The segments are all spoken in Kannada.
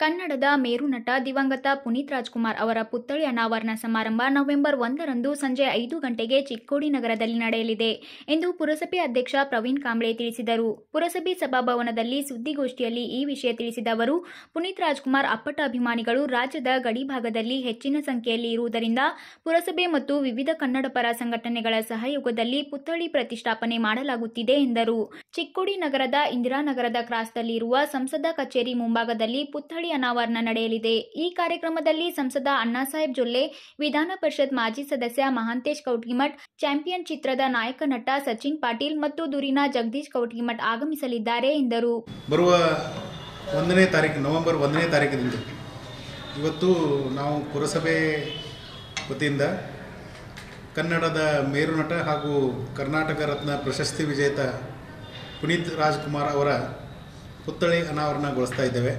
ಕನ್ನಡದ ಮೇರುನಟ ದಿವಂಗತ ಪುನೀತ್ ರಾಜ್ಕುಮಾರ್ ಅವರ ಪುತ್ಥಳಿ ಅನಾವರಣ ಸಮಾರಂಭ ನವೆಂಬರ್ ಒಂದರಂದು ಸಂಜೆ ಐದು ಗಂಟೆಗೆ ಚಿಕ್ಕೋಡಿ ನಗರದಲ್ಲಿ ನಡೆಯಲಿದೆ ಎಂದು ಪುರಸಭೆ ಅಧ್ಯಕ್ಷ ಪ್ರವೀಣ್ ಕಾಂಬ್ಳೆ ತಿಳಿಸಿದರು. ಪುರಸಭೆ ಸಭಾಭವನದಲ್ಲಿ ಸುದ್ದಿಗೋಷ್ಠಿಯಲ್ಲಿ ಈ ವಿಷಯ ತಿಳಿಸಿದ ಅವರು, ಪುನೀತ್ ರಾಜ್ಕುಮಾರ್ ಅಪ್ಪಟ ಅಭಿಮಾನಿಗಳು ರಾಜ್ಯದ ಗಡಿಭಾಗದಲ್ಲಿ ಹೆಚ್ಚಿನ ಸಂಖ್ಯೆಯಲ್ಲಿ ಇರುವುದರಿಂದ ಪುರಸಭೆ ಮತ್ತು ವಿವಿಧ ಕನ್ನಡ ಪರ ಸಂಘಟನೆಗಳ ಸಹಯೋಗದಲ್ಲಿ ಪುತ್ಥಳಿ ಪ್ರತಿಷ್ಠಾಪನೆ ಮಾಡಲಾಗುತ್ತಿದೆ ಎಂದರು. ಚಿಕ್ಕೋಡಿ ನಗರದ ಇಂದಿರಾನಗರದ ಕ್ರಾಸ್ನಲ್ಲಿರುವ ಸಂಸದ ಕಚೇರಿ ಮುಂಭಾಗದಲ್ಲಿ ಪುತ್ಥಳಿ ಅನಾವರಣ ನಡೆಯಲಿದೆ. ಈ ಕಾರ್ಯಕ್ರಮದಲ್ಲಿ ಸಂಸದ ಅಣ್ಣಾಸಾಹೇಬ್ ಜೊಲ್ಲೆ, ವಿಧಾನ ಪರಿಷತ್ ಮಾಜಿ ಸದಸ್ಯ ಮಹಾಂತೇಶ್ ಕೌಟ್ಗಿಮಠ್, ಚಾಂಪಿಯನ್ ಚಿತ್ರದ ನಾಯಕ ನಟ ಸಚಿನ್ ಪಾಟೀಲ್ ಮತ್ತು ದುರಿನ ಜಗದೀಶ್ ಕೌಟ್ಗಿಮಠ್ ಆಗಮಿಸಲಿದ್ದಾರೆ ಎಂದರು. ಬರುವ ಒಂದನೇ ತಾರೀಕು, ನವೆಂಬರ್ ಒಂದನೇ ತಾರೀಕಿನಿಂದ ಇವತ್ತು ನಾವು ಪುರಸಭೆ ವತಿಯಿಂದ ಕನ್ನಡದ ಮೇರುನಟ ಹಾಗೂ ಕರ್ನಾಟಕ ರತ್ನ ಪ್ರಶಸ್ತಿ ವಿಜೇತ ಪುನೀತ್ ರಾಜ್ಕುಮಾರ್ ಅವರ ಪುತ್ಥಳಿ ಅನಾವರಣಗೊಳಿಸ್ತಾ ಇದ್ದೇವೆ.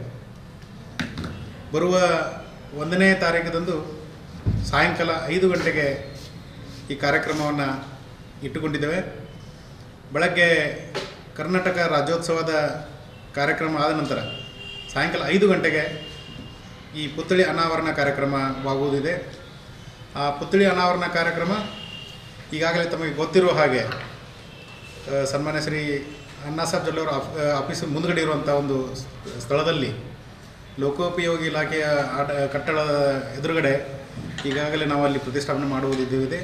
ಬರುವ ಒಂದನೇ ತಾರೀಕದಂದು ಸಾಯಂಕಾಲ ಐದು ಗಂಟೆಗೆ ಈ ಕಾರ್ಯಕ್ರಮವನ್ನು ಇಟ್ಟುಕೊಂಡಿದ್ದೇವೆ. ಬೆಳಗ್ಗೆ ಕರ್ನಾಟಕ ರಾಜ್ಯೋತ್ಸವದ ಕಾರ್ಯಕ್ರಮ ಆದ ನಂತರ ಸಾಯಂಕಾಲ ಐದು ಗಂಟೆಗೆ ಈ ಪುತ್ಥಳಿ ಅನಾವರಣ ಕಾರ್ಯಕ್ರಮವಾಗುವುದಿದೆ. ಆ ಪುತ್ಥಳಿ ಅನಾವರಣ ಕಾರ್ಯಕ್ರಮ ಈಗಾಗಲೇ ತಮಗೆ ಗೊತ್ತಿರುವ ಹಾಗೆ ಸನ್ಮಾನ್ಯ ಶ್ರೀ ಅಣ್ಣಾ ಸಾಹೇಬ್ ಅವರ ಆಫ್ ಆಫೀಸ್ ಮುಂದುಗಡೆ ಇರುವಂಥ ಒಂದು ಸ್ಥಳದಲ್ಲಿ ಲೋಕೋಪಯೋಗಿ ಇಲಾಖೆಯ ಆಟ ಕಟ್ಟಡದ ಎದುರುಗಡೆ ಈಗಾಗಲೇ ನಾವು ಅಲ್ಲಿ ಪ್ರತಿಷ್ಠಾಪನೆ ಮಾಡುವುದಿದೆ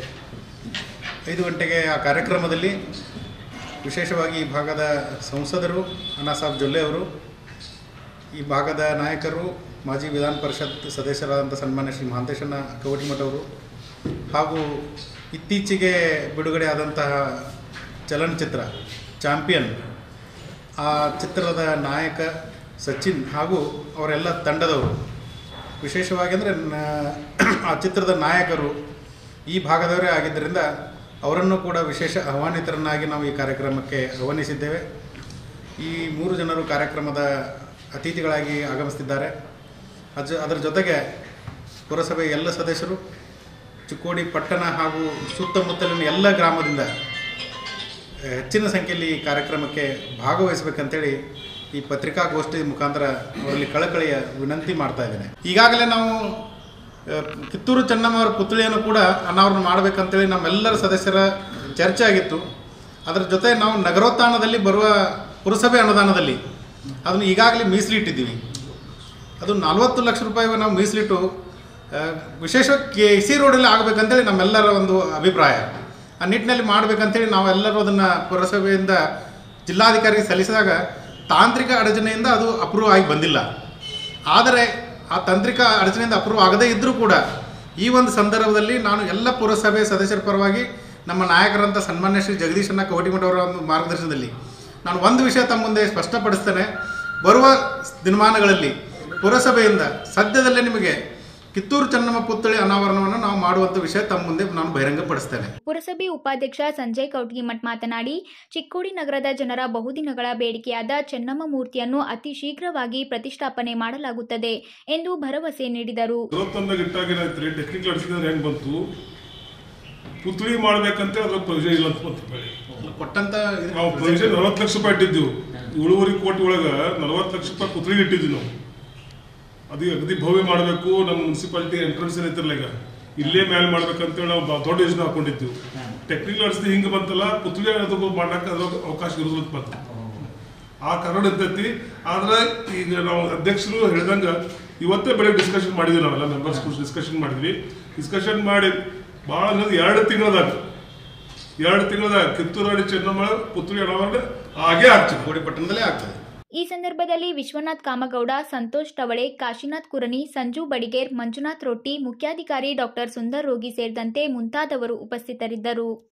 ಐದು ಗಂಟೆಗೆ ಆ ಕಾರ್ಯಕ್ರಮದಲ್ಲಿ ವಿಶೇಷವಾಗಿ ಈ ಭಾಗದ ಸಂಸದರು ಅಣ್ಣಾಸಾಬ್ ಜೊಲ್ಲೆ ಅವರು, ಈ ಭಾಗದ ನಾಯಕರು, ಮಾಜಿ ವಿಧಾನ ಪರಿಷತ್ ಸದಸ್ಯರಾದಂಥ ಸನ್ಮಾನ್ಯ ಶ್ರೀ ಮಹಾಂತೇಶಣ್ಣ ಕವಟಿಮಠ ಅವರು ಹಾಗೂ ಇತ್ತೀಚೆಗೆ ಬಿಡುಗಡೆ ಆದಂತಹ ಚಲನಚಿತ್ರ ಚಾಂಪಿಯನ್, ಆ ಚಿತ್ರದ ನಾಯಕ ಸಚಿನ್ ಹಾಗೂ ಅವರೆಲ್ಲ ತಂಡದವರು. ವಿಶೇಷವಾಗಿ ಅಂದರೆ ಆ ಚಿತ್ರದ ನಾಯಕರು ಈ ಭಾಗದವರೇ ಆಗಿದ್ದರಿಂದ ಅವರನ್ನು ಕೂಡ ವಿಶೇಷ ಆಹ್ವಾನಿತರನ್ನಾಗಿ ನಾವು ಈ ಕಾರ್ಯಕ್ರಮಕ್ಕೆ ಆಹ್ವಾನಿಸಿದ್ದೇವೆ. ಈ ಮೂರು ಜನರು ಕಾರ್ಯಕ್ರಮದ ಅತಿಥಿಗಳಾಗಿ ಆಗಮಿಸ್ತಿದ್ದಾರೆ. ಅದು, ಅದರ ಜೊತೆಗೆ ಪುರಸಭೆಯ ಎಲ್ಲ ಸದಸ್ಯರು, ಚಿಕ್ಕೋಡಿ ಪಟ್ಟಣ ಹಾಗೂ ಸುತ್ತಮುತ್ತಲಿನ ಎಲ್ಲ ಗ್ರಾಮದಿಂದ, ಹೆಚ್ಚಿನ ಸಂಖ್ಯೆಯಲ್ಲಿ ಈ ಕಾರ್ಯಕ್ರಮಕ್ಕೆ ಭಾಗವಹಿಸಬೇಕಂತೇಳಿ ಈ ಪತ್ರಿಕಾಗೋಷ್ಠಿ ಮುಖಾಂತರ ಅವರಲ್ಲಿ ಕಳಕಳಿಯ ವಿನಂತಿ ಮಾಡ್ತಾ ಇದ್ದೇನೆ. ಈಗಾಗಲೇ ನಾವು ಕಿತ್ತೂರು ಚೆನ್ನಮ್ಮ ಅವರ ಪುತ್ಳಿಯನ್ನು ಕೂಡ ಅನಾವರಣ ಮಾಡಬೇಕಂತೇಳಿ ನಮ್ಮೆಲ್ಲರ ಸದಸ್ಯರ ಚರ್ಚೆ ಆಗಿತ್ತು. ಅದರ ಜೊತೆ ನಾವು ನಗರೋತ್ಥಾನದಲ್ಲಿ ಬರುವ ಪುರಸಭೆ ಅನುದಾನದಲ್ಲಿ ಅದನ್ನು ಈಗಾಗಲೇ ಮೀಸಲಿಟ್ಟಿದ್ದೀವಿ. ಅದು ನಲವತ್ತು ಲಕ್ಷ ರೂಪಾಯಿ ನಾವು ಮೀಸಲಿಟ್ಟು ವಿಶೇಷ ಕೆ ಸಿ ರೋಡಲ್ಲಿ ಆಗಬೇಕಂತೇಳಿ ನಮ್ಮೆಲ್ಲರ ಒಂದು ಅಭಿಪ್ರಾಯ. ಆ ನಿಟ್ಟಿನಲ್ಲಿ ಮಾಡಬೇಕಂತೇಳಿ ನಾವೆಲ್ಲರೂ ಅದನ್ನು ಪುರಸಭೆಯಿಂದ ಜಿಲ್ಲಾಧಿಕಾರಿಗೆ ಸಲ್ಲಿಸಿದಾಗ ತಾಂತ್ರಿಕ ಅಡಚಣೆಯಿಂದ ಅದು ಅಪ್ರೂವ್ ಆಗಿ ಬಂದಿಲ್ಲ. ಆದರೆ ಆ ತಾಂತ್ರಿಕ ಅಡಚಣೆಯಿಂದ ಅಪ್ರೂವ್ ಆಗದೇ ಇದ್ದರೂ ಕೂಡ ಈ ಒಂದು ಸಂದರ್ಭದಲ್ಲಿ ನಾನು ಎಲ್ಲ ಪುರಸಭೆ ಸದಸ್ಯರ ಪರವಾಗಿ ನಮ್ಮ ನಾಯಕರಂತ ಸನ್ಮಾನ್ಯ ಶ್ರೀ ಜಗದೀಶಣ್ಣ ಕವಟಿಮಠ ಅವರ ಒಂದು ಮಾರ್ಗದರ್ಶನದಲ್ಲಿ ನಾನು ಒಂದು ವಿಷಯ ತಮ್ಮ ಮುಂದೆ ಸ್ಪಷ್ಟಪಡಿಸ್ತೇನೆ. ಬರುವ ದಿನಮಾನಗಳಲ್ಲಿ ಪುರಸಭೆಯಿಂದ ಸದ್ಯದಲ್ಲೇ ನಿಮಗೆ ಕಿತ್ತೂರು ಚೆನ್ನಮ್ಮ ಪುತ್ಥಳಿ ಅನಾವರಣವನ್ನು ನಾವು ಮಾಡುವಂತ ವಿಷಯ ತಮ್ಮ ಮುಂದೆ ನಾನು ಬಹಿರಂಗಪಡಿಸ್ತೇನೆ. ಪುರಸಭೆ ಉಪಾಧ್ಯಕ್ಷ ಸಂಜಯ್ ಕೌಟ್ಗಿಮಠ್ ಮಾತನಾಡಿ ಚಿಕ್ಕೋಡಿ ನಗರದ ಜನರ ಬಹುದಿನಗಳ ಬೇಡಿಕೆಯಾದ ಚೆನ್ನಮ್ಮ ಮೂರ್ತಿಯನ್ನು ಅತಿ ಶೀಘ್ರವಾಗಿ ಪ್ರತಿಷ್ಠಾಪನೆ ಮಾಡಲಾಗುತ್ತದೆ ಎಂದು ಭರವಸೆ ನೀಡಿದರು. ಪುತ್ಳಿ ಮಾಡ್ಬೇಕಂತ ಅದ್ರ ಇಲ್ಲ ಅಂತ ಕೊಟ್ಟಂತ ನಾವು ನಲವತ್ತು ಲಕ್ಷ ರೂಪಾಯಿ ಇಟ್ಟಿದ್ದೀವಿ. ಇಳುವರಿ ಕೋಟಿ ಒಳಗ ನಲವತ್ತು ಲಕ್ಷ ರೂಪಾಯಿ ಪುತ್ಳಿಗೆ ಇಟ್ಟಿದ್ವಿ ನಾವು. ಅದು ಅಗದಿ ಭವ್ಯ ಮಾಡಬೇಕು ನಮ್ಮ ಮುನ್ಸಿಪಾಲಿಟಿ ಎಂಟ್ರೆನ್ಸ್ ಏನೈತಿರಲ್ಲ ಈಗ. ಇಲ್ಲೇ ಮೇಲೆ ಮಾಡ್ಬೇಕಂತೇಳಿ ನಾವು ದೊಡ್ಡ ಯೋಜನೆ ಹಾಕೊಂಡಿದ್ದೀವಿ ಟೆಕ್ನಿಕಲ್ ಅಡಿಸಿದ ಹಿಂಗೆ ಬಂತಲ್ಲ ಪುತ್ಳಿ ಅದು ಮಾಡಕ್ಕೆ ಅದ್ರ ಅವಕಾಶ ಇರೋದು ಅಂತ ಬಂತು. ಆ ಕಾರಣ ಇರ್ತೈತಿ. ಆದ್ರೆ ಈಗ ನಾವು ಅಧ್ಯಕ್ಷರು ಹೇಳಿದಂಗ ಇವತ್ತೇ ಬೆಳಗ್ಗೆ ಡಿಸ್ಕಷನ್ ಮಾಡಿದ್ವಿ ನಾವೆಲ್ಲ ಮೆಂಬರ್ಸ್ ಡಿಸ್ಕಷನ್ ಮಾಡಿದ್ವಿ. ಡಿಸ್ಕಷನ್ ಮಾಡಿ ಭಾಳ ಅನ್ನೋದು ಎರಡು ತಿಂಗಳದಾಗ ಎರಡು ತಿಂಗಳದಾಗ ಕಿತ್ತೂರಾಡಿ ಚೆನ್ನಮ್ಮ ಪುತ್ರಿ ಅನಾವರಣ ಆಗೇ ಆಗ್ತದೆ ಕೋಡಿಪಟ್ಟಣದಲ್ಲೇ ಆಗ್ತದೆ. ಈ ಸಂದರ್ಭದಲ್ಲಿ ವಿಶ್ವನಾಥ್ ಕಾಮಗೌಡ, ಸಂತೋಷ್ ಟವಳೆ, ಕಾಶಿನಾಥ್ ಕುರನಿ ಸಂಜು ಬಡಿಗೇರ್, ಮಂಜುನಾಥ್ ರೊಟ್ಟಿ, ಮುಖ್ಯಾಧಿಕಾರಿ ಡಾಕ್ಟರ್ ಸುಂದರ್ ರೋಗಿ ಸೇರಿದಂತೆ ಮುಂತಾದವರು ಉಪಸ್ಥಿತರಿದ್ದರು.